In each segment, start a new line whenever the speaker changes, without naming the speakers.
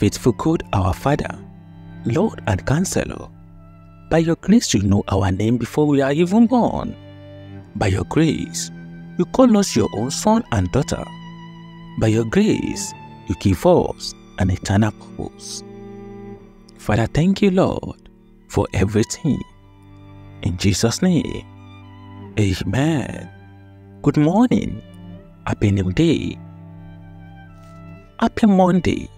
Faithful God, our Father, Lord and Counselor, by your grace you know our name before we are even born. By your grace, you call us your own son and daughter. By your grace, you give us an eternal purpose. Father, thank you, Lord, for everything. In Jesus' name, Amen. Good morning. Happy New Day. Happy Monday,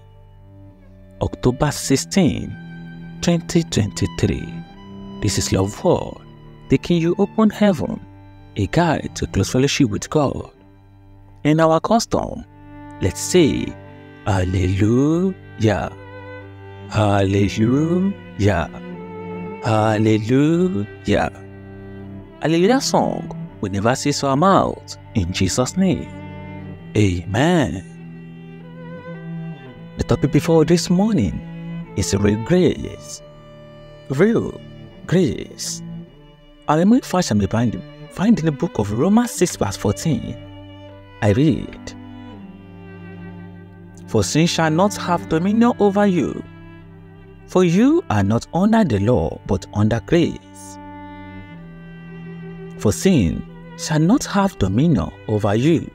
October 16, 2023. This is Love World, taking you open heaven, a guide to close fellowship with God. In our custom, let's say, Hallelujah, Hallelujah, Hallelujah. Hallelujah song will never cease our mouth in Jesus' name. Amen. The topic before this morning is real grace. Real grace. Our memory verse can be found find in the book of Romans 6 verse 14. I read, For sin shall not have dominion over you, for you are not under the law but under grace. For sin shall not have dominion over you,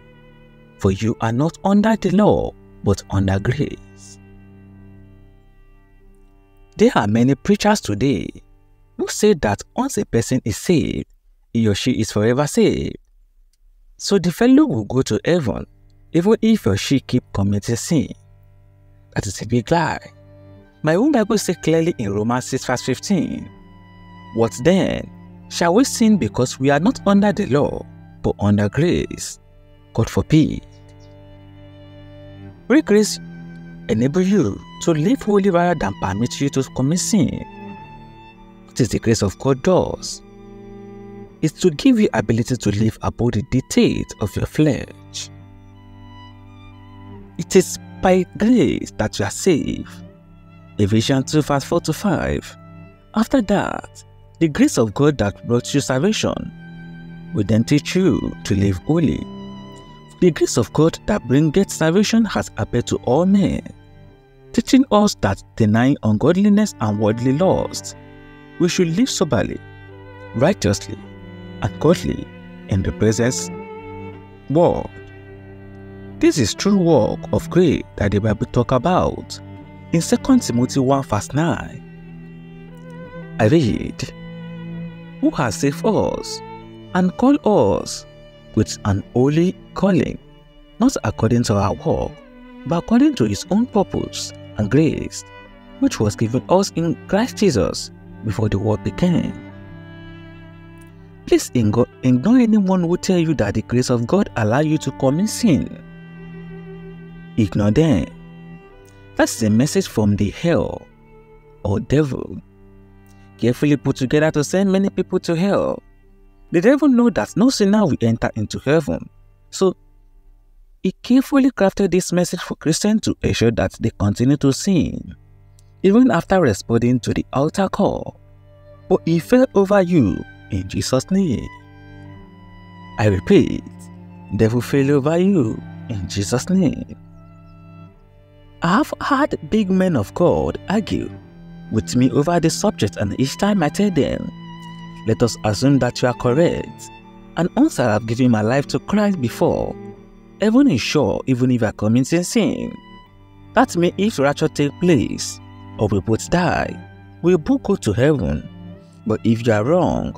for you are not under the law but under grace. There are many preachers today who say that once a person is saved, he or she is forever saved. So the fellow will go to heaven even if he or she keep committing sin. That is a big lie. My own Bible says clearly in Romans 6 verse 15, What then? Shall we sin because we are not under the law, but under grace? God forbid. Grace enable you to live holy rather than permit you to commit sin. What is the grace of God does? Is to give you ability to live above the dictates of your flesh. It is by grace that you are saved. Ephesians 2 verse 4 to 5. After that, the grace of God that brought you salvation will then teach you to live holy. The grace of God that bringeth salvation has appeared to all men, teaching us that denying ungodliness and worldly lusts, we should live soberly, righteously, and godly in the present world. This is true work of grace that the Bible talk about in 2 Timothy 1 verse 9. I read, Who has saved us and called us with an holy calling, not according to our work, but according to his own purpose and grace, which was given us in Christ Jesus before the world began. Please ignore anyone who tell you that the grace of God allow you to commit sin. Ignore them. That's a message from the hell or devil, carefully put together to send many people to hell. The devil know that no sinner will enter into heaven, so he carefully crafted this message for Christians to ensure that they continue to sin, even after responding to the altar call. But he fell over you in Jesus' name. I repeat, devil fell over you in Jesus' name. I have had big men of God argue with me over the subject and each time I tell them, let us assume that you are correct. And once I have given my life to Christ before, heaven is sure even if I commit a sin. That means if rapture take place, or we both die, we both go to heaven. But if you are wrong,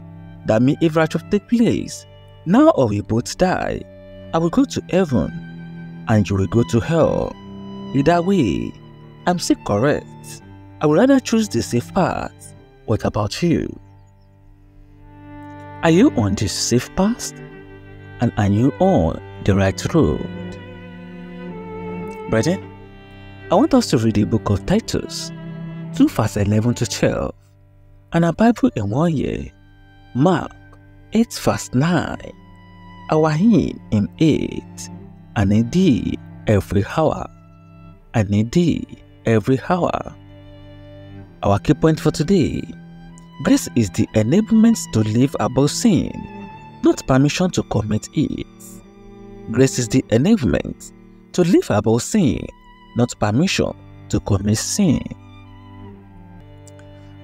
that means if rapture take place, now or we both die, I will go to heaven, and you will go to hell. Either way, I'm still correct. I would rather choose the safe path. What about you? Are you on the safe path? And are you on the right road? Brethren, I want us to read the book of Titus 2 verse 11 to 12 and a Bible in one year, Mark 8 verse 9, our hymn in 8, and indeed every hour, and indeed every hour. Our key point for today Grace is the enablement to live above sin, not permission to commit it. Grace is the enablement to live above sin, not permission to commit sin.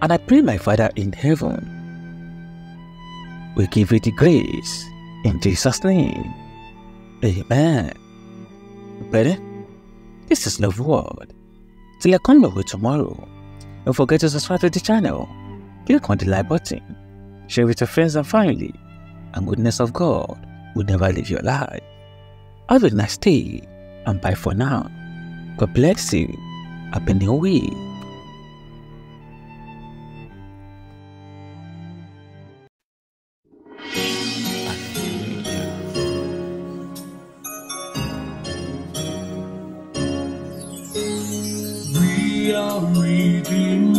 And I pray my Father in heaven we give you the grace in Jesus' name. Amen. Brother, this is Love World. Till I come over tomorrow, don't forget to subscribe to the channel. Click on the like button. Share with your friends and family. And goodness of God will never leave your life. Have a nice day and bye for now. God bless you. Happy New Week.
We are redeemed,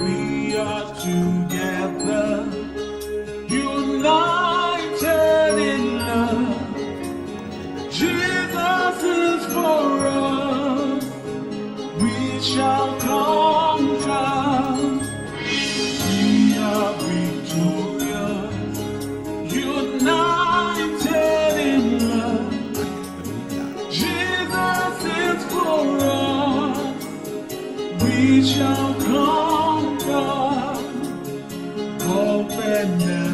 We
are
together, Covenant children,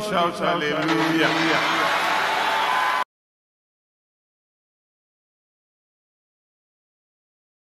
somebody shout hallelujah.